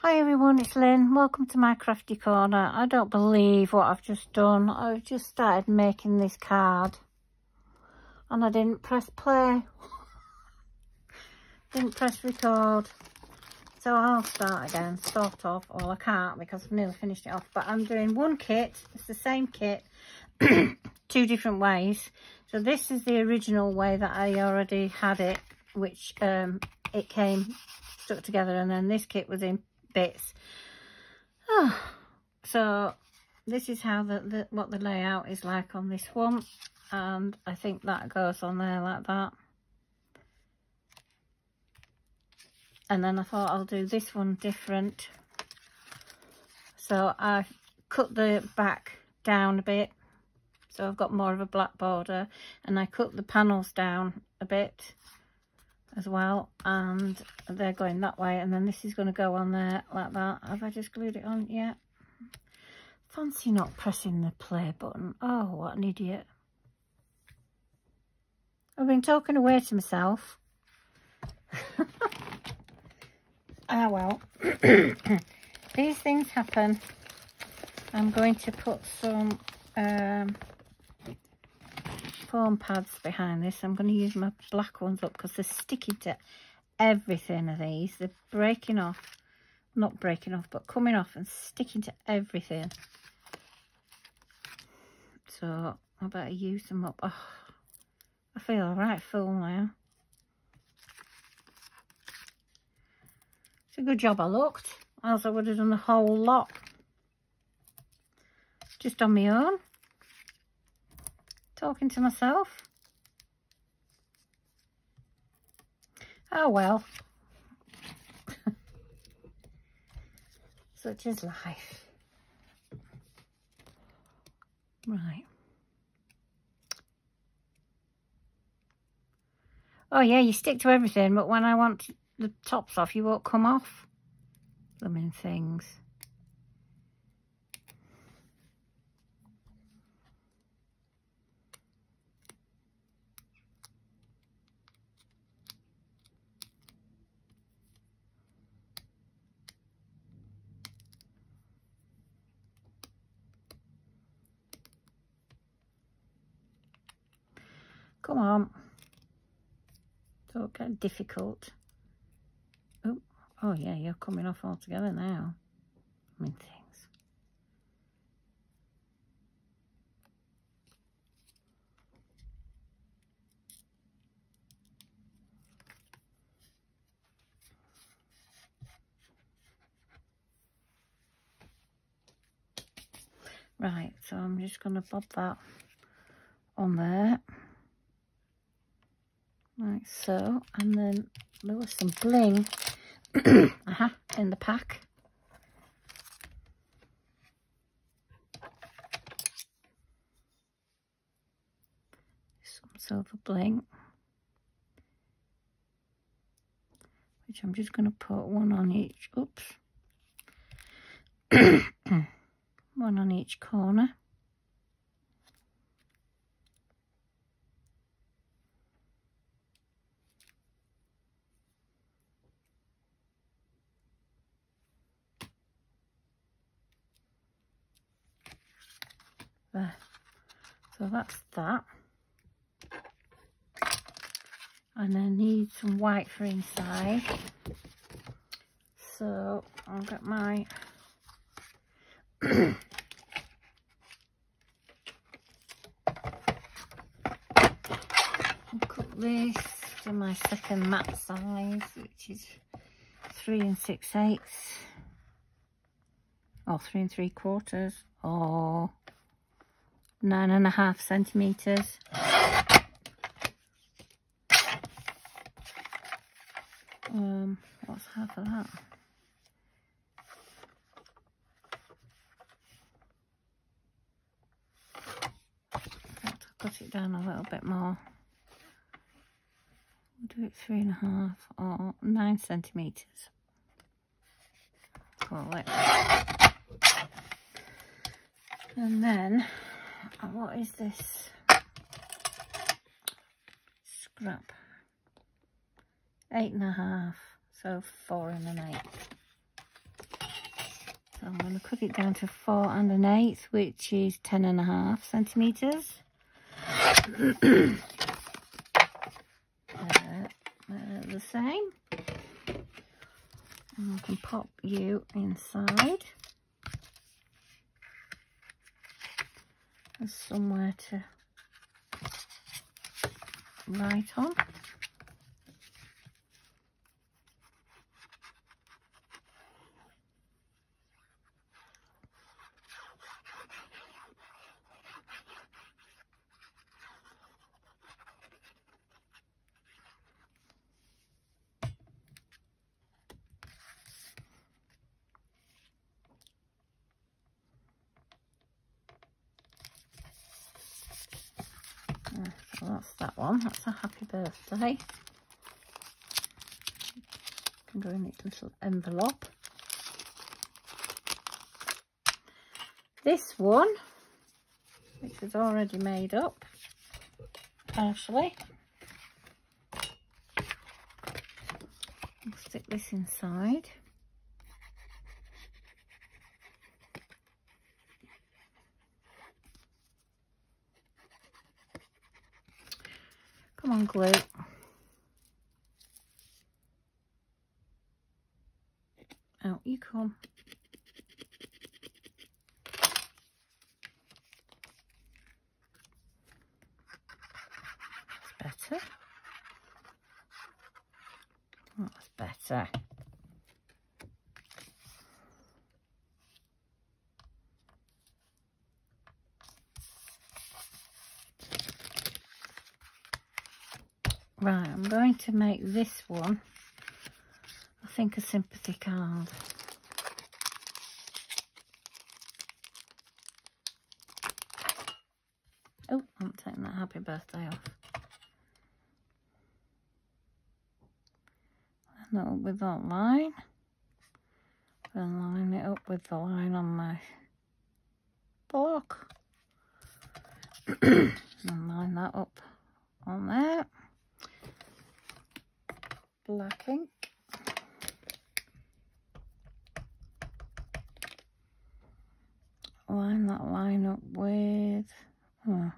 Hi everyone, it's Lynn. Welcome to my crafty corner. I don't believe what I've just done. I've just started making this card and I didn't press play. didn't press record. So I'll start again, sort of. Well, I can't because I've nearly finished it off. But I'm doing one kit. It's the same kit, two different ways. So this is the original way that I already had it, which um, it came stuck together. And then this kit was in bits. Oh, so this is how the, the what the layout is like on this one and I think that goes on there like that. And then I thought I'll do this one different. So I cut the back down a bit so I've got more of a black border and I cut the panels down a bit as well and they're going that way and then this is going to go on there like that. Have i just glued it on? Yet fancy not pressing the play button. Oh what an idiot. I've been talking away to myself. Ah well. These things happen. I'm going to put some um foam pads behind this. I'm going to use my black ones up because they're sticking to everything of these. They're breaking off, not breaking off, but coming off and sticking to everything. So I better use them up. Oh, I feel alright full now. It's a good job I looked, else I would have done a whole lot. Just on my own talking to myself. Oh well. Such is life. Right. Oh yeah, you stick to everything, but when I want the tops off, you won't come off. Blooming things. Come on. Kind of difficult. Oh, oh yeah, you're coming off altogether now. I mean things. Right, so I'm just going to bob that on there like so and then there was some bling uh -huh, in the pack. Some silver bling. Which I'm just going to put one on each oops. One on each corner there. So that's that. And I need some white for inside. So I'll get my cut this to my second mat size which is three and six eighths. Or three and three quarters or nine and a half centimeters. Um, what's half of that? cut it down a little bit more. We'll do it three and a half or nine centimeters. Call it. And then what is this? Scrap. Eight and a half, so four and an eight. So I'm going to cut it down to four and an eighth, which is ten and a half centimetres. uh, uh, the same. And I can pop you inside. There's somewhere to write on. So that's that one. That's a happy birthday. Can go in its little envelope. This one, which is already made up, partially. I'll stick this inside. Glue. Out oh, you come. That's better. That's better. Right, I'm going to make this one, I think, a sympathy card. Oh, I'm taking that happy birthday off. And up with that line. Then line it up with the line on my block. and line that up on there black ink. Line that line up with... I'll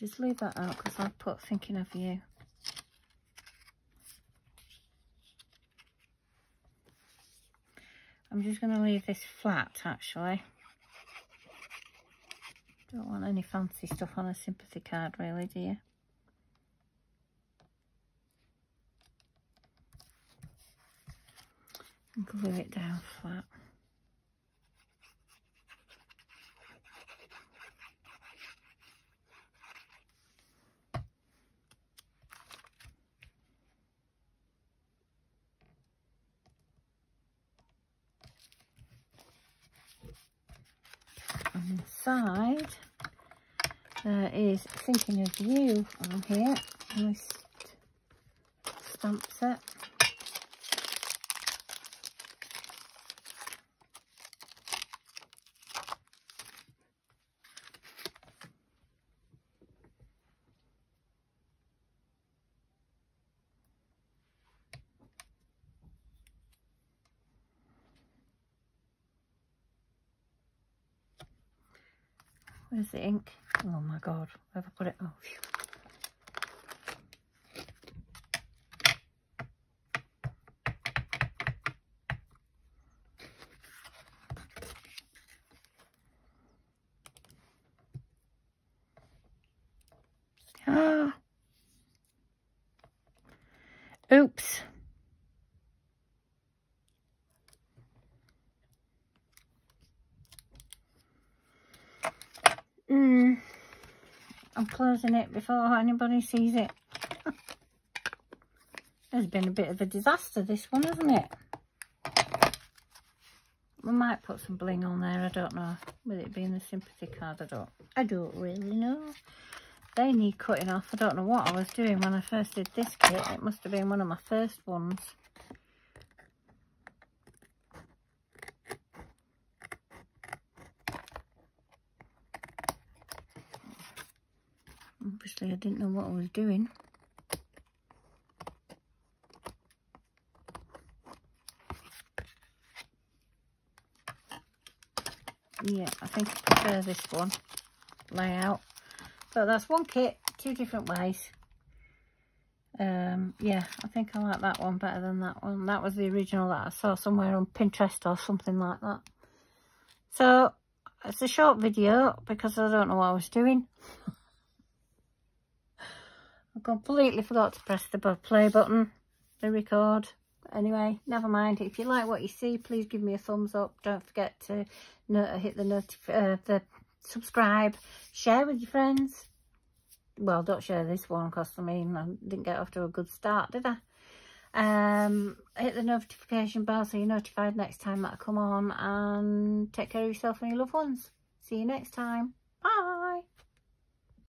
just leave that out because I've put thinking of you. I'm just going to leave this flat actually. Don't want any fancy stuff on a sympathy card really, do you? glue it down flat. Inside there is Thinking of You on here. Nice stamp set. Where's the ink? Oh my god, have I put it? Oh, phew. Ah. Oops. Mm. I'm closing it before anybody sees it. There's been a bit of a disaster, this one, hasn't it? We might put some bling on there, I don't know. With it being the sympathy card, I don't, I don't really know. They need cutting off. I don't know what I was doing when I first did this kit. It must have been one of my first ones. Obviously, I didn't know what I was doing. Yeah, I think I prefer this one layout. But that's one kit, two different ways. Um, yeah, I think I like that one better than that one. That was the original that I saw somewhere on Pinterest or something like that. So, it's a short video because I don't know what I was doing. I completely forgot to press the play button, the record. Anyway, never mind. If you like what you see, please give me a thumbs up. Don't forget to hit the notif uh, the subscribe, share with your friends. Well, don't share this one because I mean I didn't get off to a good start, did I? Um, hit the notification bell so you're notified next time that I come on and take care of yourself and your loved ones. See you next time. Bye.